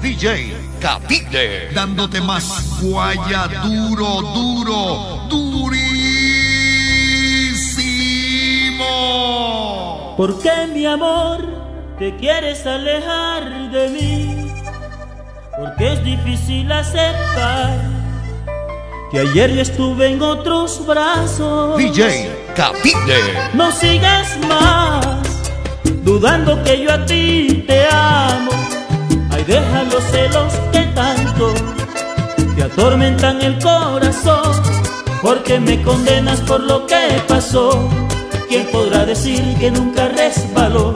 DJ Capile. Dándote más guaya duro, duro, durísimo. ¿Por qué mi amor te quieres alejar de mí? Porque es difícil aceptar que ayer yo estuve en otros brazos. DJ Capile. No sigas más dudando que yo a ti te amo. Deja los celos que tanto te atormentan el corazón, porque me condenas por lo que pasó. ¿Quién podrá decir que nunca resbaló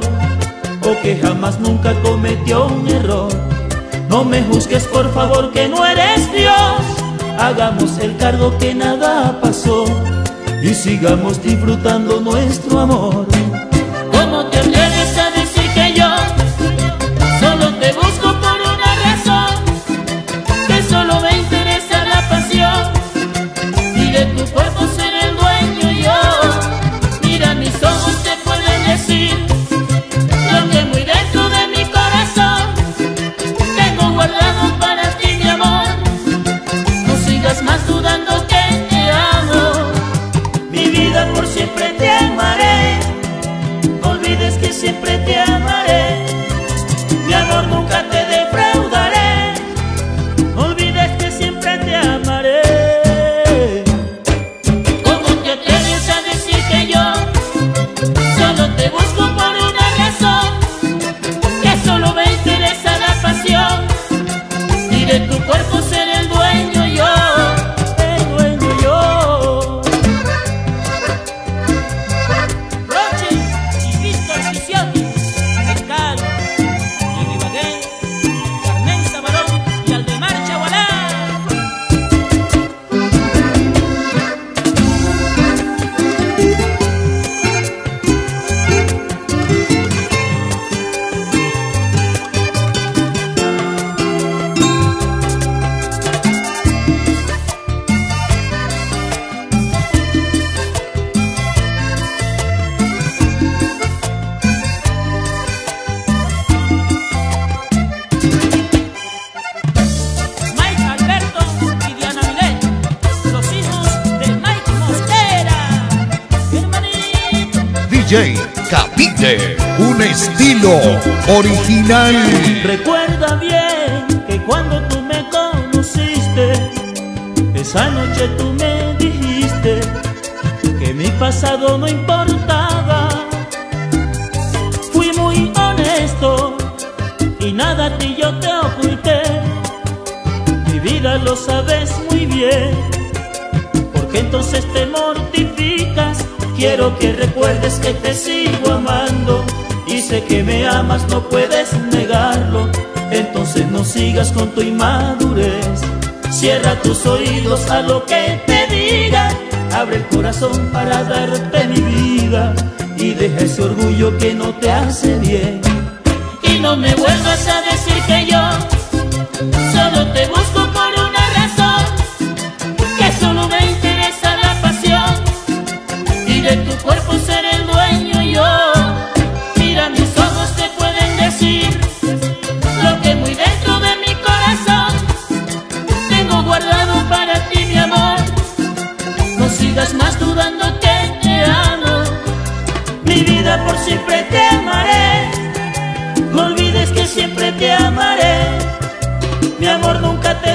o que jamás nunca cometió un error? No me juzgues por favor que no eres Dios. Hagamos el cargo que nada pasó y sigamos disfrutando nuestro amor. DJ Capile. Un estilo original. Recuerda bien que cuando tú me conociste, esa noche tú me dijiste que mi pasado no importaba. Fui muy honesto y nada a ti yo te oculté. Mi vida lo sabes muy bien, Quiero que recuerdes que te sigo amando y sé que me amas, no puedes negarlo. Entonces no sigas con tu inmadurez. Cierra tus oídos a lo que te diga. Abre el corazón para darte mi vida y deja ese orgullo que no te hace dudando que te amo. Mi vida por siempre te amaré. No olvides que siempre te amaré. Mi amor nunca te